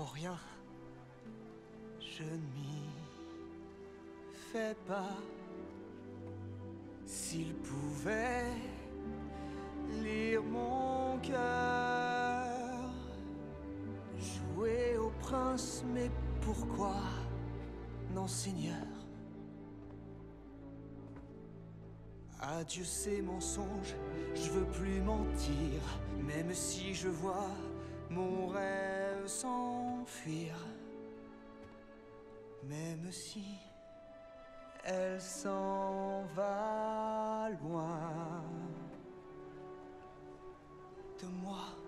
rien. Je ne m'y fais pas. S'il pouvait lire mon cœur, jouer au prince, mais pourquoi non, Seigneur? Adieu ces mensonges, je veux plus mentir, même si je vois mon rêve s'enfuir. Même si elle s'en va loin de moi.